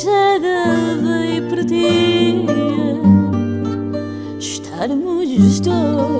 que chegava e perdia estarmos os dois.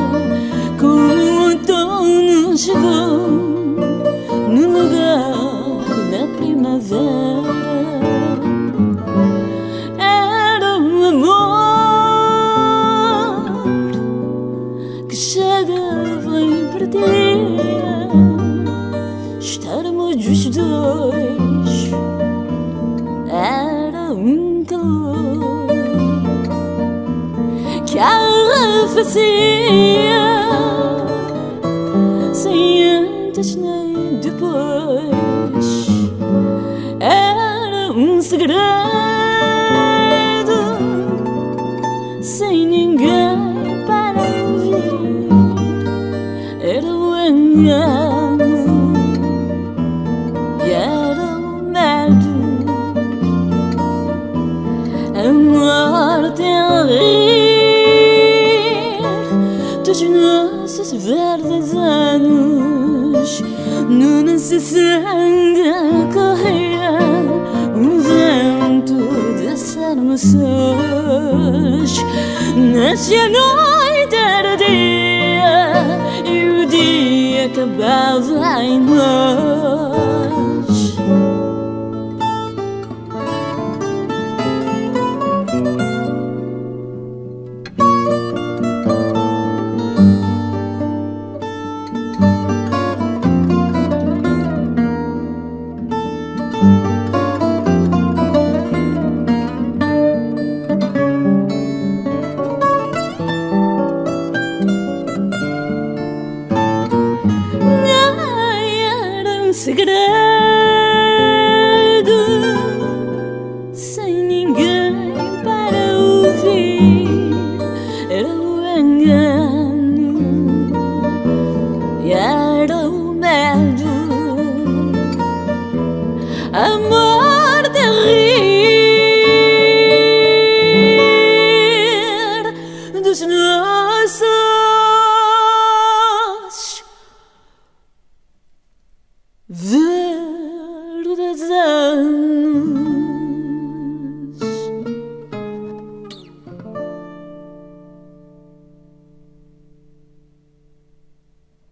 calor que arrefecia sem antes nem depois era um segredo sem ninguém para ouvir. Era o engano dos nossos verdes anos no nosso sangue a correr um vento de emoções nasce a noite era dia e o dia acabava em nós Segredo era o medo. Amor de rir dos nossos verdadeiros.